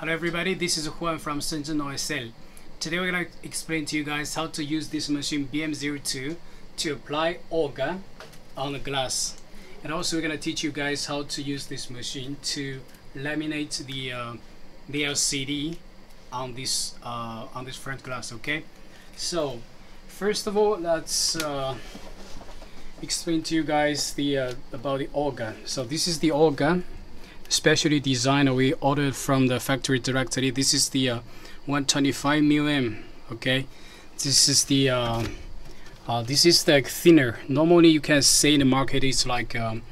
Hello everybody, this is Juan from Shenzhen OSL. Today we're going to explain to you guys how to use this machine BM02 to apply OCA on the glass. And also we're going to teach you guys how to use this machine to laminate the, uh, the LCD on this, uh, on this front glass, okay? So, first of all, let's uh, explain to you guys the uh, about the OCA. So this is the OCA specially designed we ordered from the factory directly. This is the uh, 125 mm okay? This is the uh, uh, this is the thinner. Normally you can say in the market it's like um,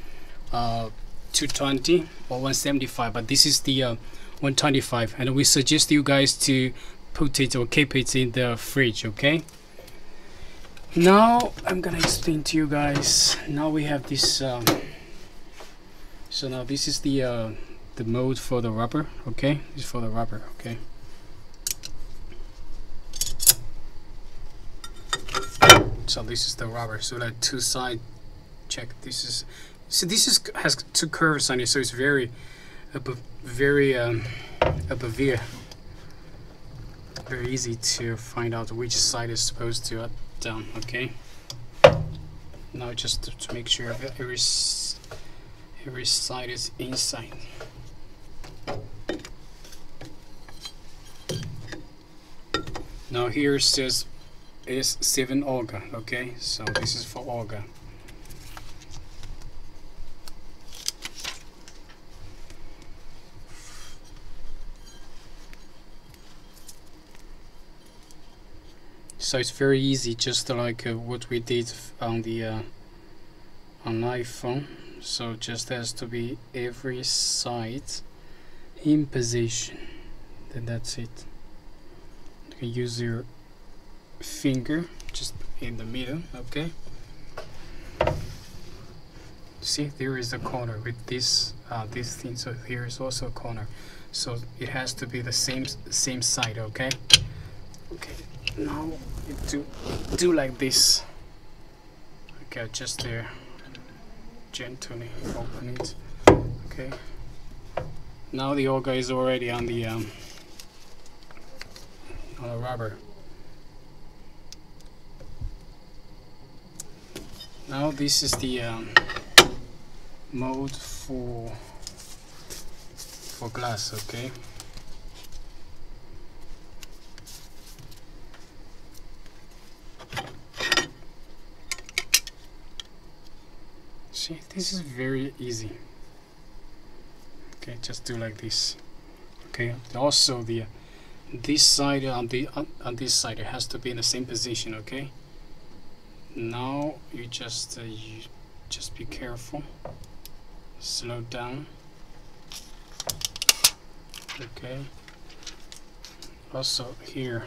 uh, 220 or 175 but this is the uh, 125 and we suggest you guys to put it or keep it in the fridge okay? Now I'm gonna explain to you guys. Now we have this um, so now this is the uh, the mode for the rubber okay? This is for the rubber okay? So this is the rubber so that two side check this is so this is has two curves on it so it's very very um, very easy to find out which side is supposed to up down okay? Now just to, to make sure every every side is inside. Now here says is 7 OCA, okay? So this is for OCA. So it's very easy, just like uh, what we did on the uh, on iPhone so just has to be every side in position. Then that's it. You can use your finger just in the middle okay? See there is a corner with this uh, this thing so here is also a corner. So it has to be the same same side okay? Okay now you do do like this. Okay just there gently open it. Okay. Now the OCA is already on the um, on the rubber. Now this is the um, mode for for glass okay see this is very easy. Okay just do like this. Okay also the this side on the on, on this side it has to be in the same position okay? Now you just uh, you just be careful. Slow down. Okay. Also here.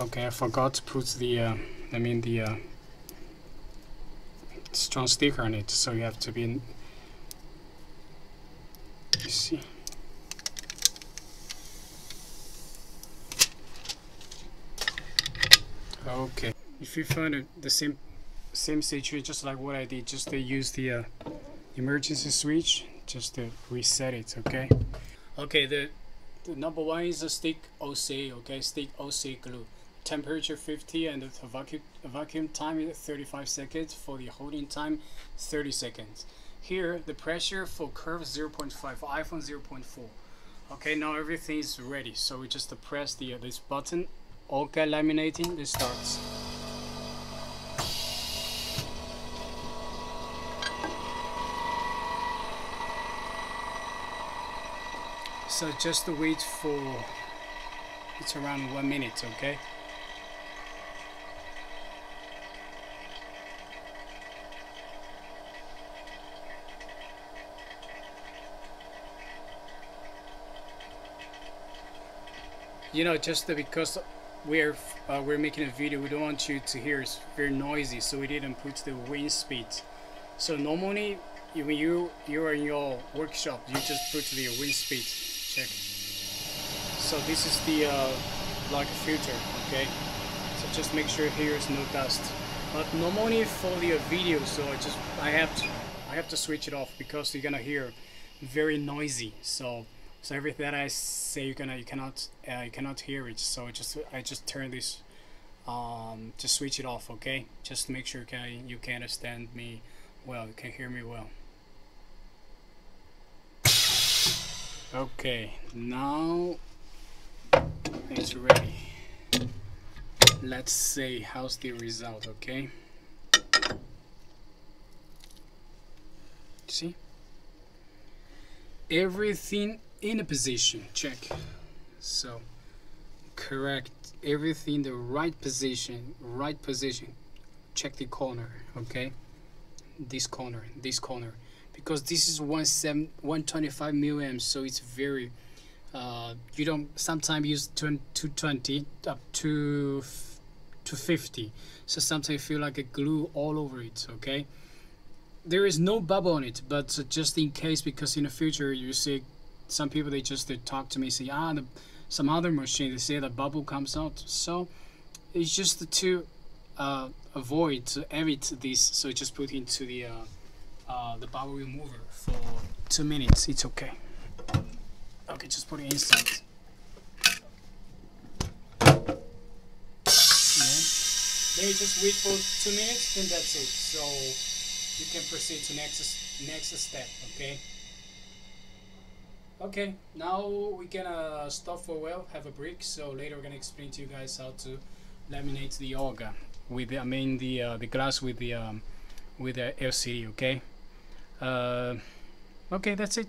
Okay I forgot to put the uh, I mean the uh, strong sticker on it so you have to be in you see. Okay if you find the same same situation just like what I did just to use the uh, emergency switch just to reset it okay? Okay the, the number one is a stick OC okay? Stick OC glue temperature 50 and the vacuum, vacuum time is 35 seconds for the holding time 30 seconds. Here the pressure for curve 0.5 iphone 0.4 okay now everything is ready so we just press the uh, this button okay laminating this starts. So just wait for it's around one minute okay you know just because we're uh, we're making a video we don't want you to hear it's very noisy so we didn't put the wind speed. So normally when you you're in your workshop you just put the wind speed check. So this is the uh, like filter okay? So just make sure here is no dust. But normally for the video so I just I have to I have to switch it off because you're gonna hear very noisy. So so everything that I say you gonna you cannot uh, you cannot hear it. So just I just turn this um, just switch it off okay? Just to make sure you can, you can understand me well you can hear me well. Okay now it's ready. Let's see how's the result okay? See? Everything in a position check. So correct everything the right position right position. Check the corner okay? This corner this corner. Because this is 17 125 milliamps so it's very uh, you don't sometimes use 220 up to to 50 so sometimes feel like a glue all over it okay? There is no bubble on it but just in case because in the future you see some people they just they talk to me say ah the, some other machine they say the bubble comes out. So it's just to uh, avoid to evit this so just put into the uh, uh, the bubble remover for two minutes. It's okay. Okay just put it inside. Then you just wait for two minutes and that's it. So you can proceed to next next step okay okay now we can uh, stop for a while have a break so later we're gonna explain to you guys how to laminate the OCA with the, I mean the uh, the glass with the um, with the LCD okay? Uh, okay that's it